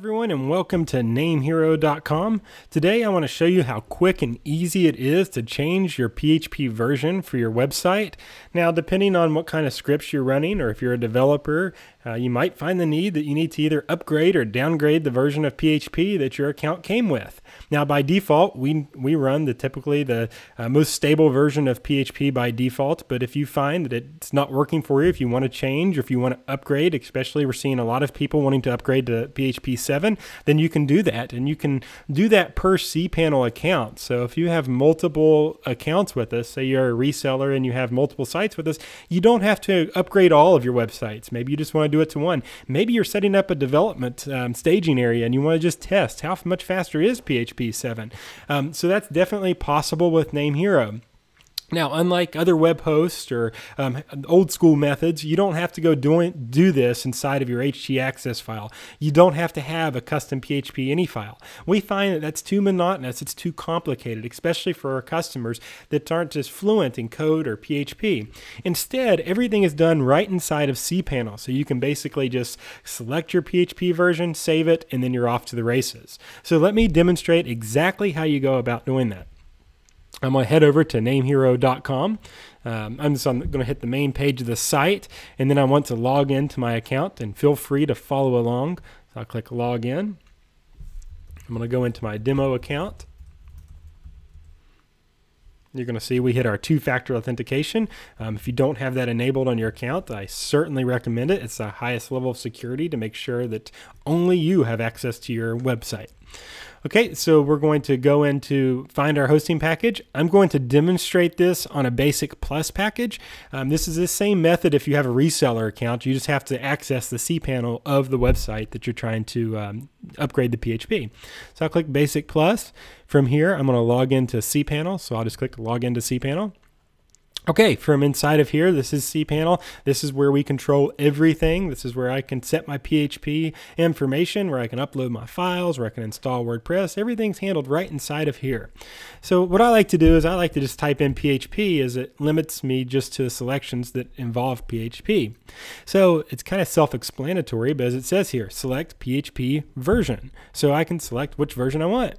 everyone and welcome to namehero.com. Today I want to show you how quick and easy it is to change your PHP version for your website. Now depending on what kind of scripts you're running or if you're a developer, uh, you might find the need that you need to either upgrade or downgrade the version of PHP that your account came with. Now by default, we, we run the typically the uh, most stable version of PHP by default, but if you find that it's not working for you, if you want to change or if you want to upgrade, especially we're seeing a lot of people wanting to upgrade to PHP 7, then you can do that. And you can do that per cPanel account. So if you have multiple accounts with us, say you're a reseller and you have multiple sites with us, you don't have to upgrade all of your websites. Maybe you just want to do it to one. Maybe you're setting up a development um, staging area and you want to just test how much faster is PHP 7. Um, so that's definitely possible with Name Hero. Now, unlike other web hosts or um, old school methods, you don't have to go doing, do this inside of your htaccess file. You don't have to have a custom PHP ini file. We find that that's too monotonous, it's too complicated, especially for our customers that aren't as fluent in code or PHP. Instead, everything is done right inside of cPanel, so you can basically just select your PHP version, save it, and then you're off to the races. So let me demonstrate exactly how you go about doing that. I'm going to head over to namehero.com. Um, I'm just going to hit the main page of the site, and then I want to log into my account, and feel free to follow along. So I'll click log in. I'm going to go into my demo account. You're going to see we hit our two-factor authentication. Um, if you don't have that enabled on your account, I certainly recommend it. It's the highest level of security to make sure that only you have access to your website. Okay, so we're going to go into find our hosting package. I'm going to demonstrate this on a basic plus package. Um, this is the same method if you have a reseller account. You just have to access the cPanel of the website that you're trying to um, upgrade the PHP. So I'll click basic plus. From here, I'm going to log into cPanel. So I'll just click log into cPanel. Okay, from inside of here, this is cPanel. This is where we control everything. This is where I can set my PHP information, where I can upload my files, where I can install WordPress. Everything's handled right inside of here. So what I like to do is I like to just type in PHP as it limits me just to the selections that involve PHP. So it's kind of self-explanatory, but as it says here, select PHP version. So I can select which version I want.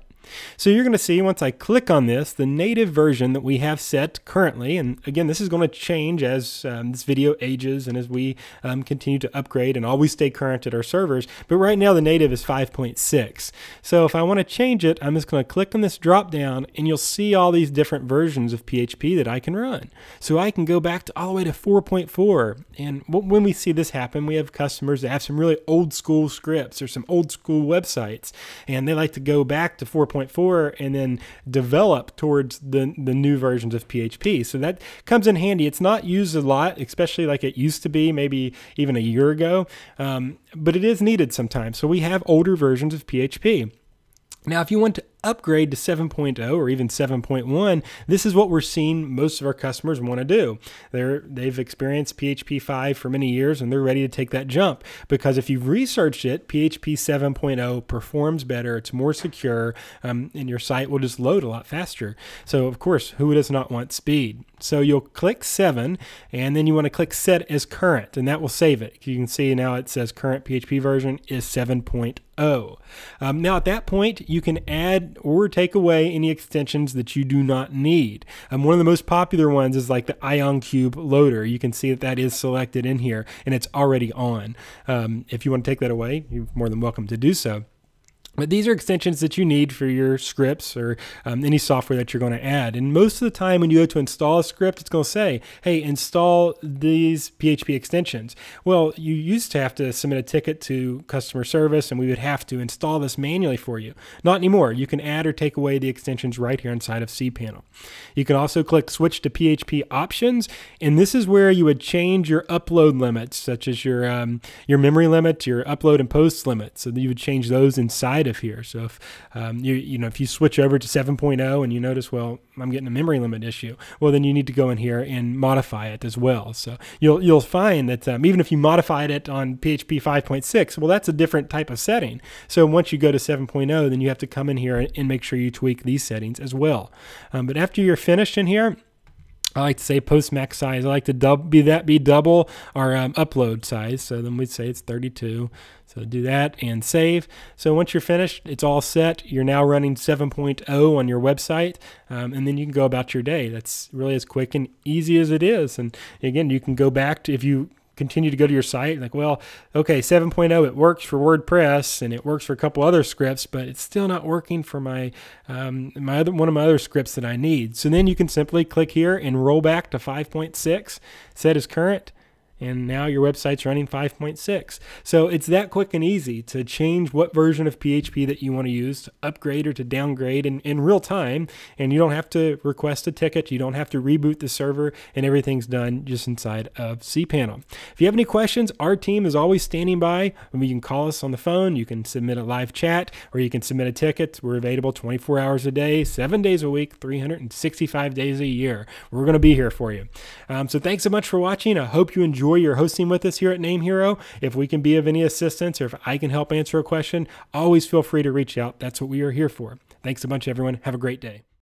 So you're going to see once I click on this, the native version that we have set currently, and again, this is going to change as um, this video ages and as we um, continue to upgrade and always stay current at our servers, but right now the native is 5.6. So if I want to change it, I'm just going to click on this drop down and you'll see all these different versions of PHP that I can run. So I can go back to all the way to 4.4 and when we see this happen, we have customers that have some really old school scripts or some old school websites and they like to go back to 4. 4.4 and then develop towards the, the new versions of PHP. So that comes in handy. It's not used a lot, especially like it used to be maybe even a year ago, um, but it is needed sometimes. So we have older versions of PHP. Now, if you want to upgrade to 7.0 or even 7.1, this is what we're seeing most of our customers want to do. They're, they've experienced PHP 5 for many years and they're ready to take that jump because if you've researched it, PHP 7.0 performs better, it's more secure, um, and your site will just load a lot faster. So, of course, who does not want speed? So you'll click 7 and then you want to click set as current and that will save it. You can see now it says current PHP version is 7.0. Um, now at that point you can add or take away any extensions that you do not need. Um, one of the most popular ones is like the IonCube loader. You can see that that is selected in here and it's already on. Um, if you want to take that away, you're more than welcome to do so. But these are extensions that you need for your scripts or um, any software that you're going to add. And most of the time, when you go to install a script, it's going to say, hey, install these PHP extensions. Well, you used to have to submit a ticket to customer service, and we would have to install this manually for you. Not anymore. You can add or take away the extensions right here inside of cPanel. You can also click Switch to PHP Options, and this is where you would change your upload limits, such as your, um, your memory limit, your upload and post limits. So you would change those inside of here. So if um, you you know if you switch over to 7.0 and you notice, well, I'm getting a memory limit issue, well then you need to go in here and modify it as well. So you'll you'll find that um, even if you modified it on PHP 5.6, well that's a different type of setting. So once you go to 7.0, then you have to come in here and make sure you tweak these settings as well. Um, but after you're finished in here, I like to say post max size. I like to dub, be that be double our um, upload size. So then we'd say it's 32. So do that and save. So once you're finished, it's all set. You're now running 7.0 on your website, um, and then you can go about your day. That's really as quick and easy as it is. And again, you can go back to if you continue to go to your site? Like well okay 7.0 it works for wordpress and it works for a couple other scripts but it's still not working for my um, my other one of my other scripts that i need. So then you can simply click here and roll back to 5.6 set as current and now your website's running 5.6. So it's that quick and easy to change what version of PHP that you want to use, to upgrade or to downgrade in, in real time. And you don't have to request a ticket, you don't have to reboot the server, and everything's done just inside of cPanel. If you have any questions, our team is always standing by. You can call us on the phone, you can submit a live chat, or you can submit a ticket. We're available 24 hours a day, seven days a week, 365 days a year. We're going to be here for you. Um, so thanks so much for watching. I hope you enjoy enjoy your hosting with us here at Name Hero. If we can be of any assistance or if I can help answer a question, always feel free to reach out. That's what we are here for. Thanks a bunch, everyone. Have a great day.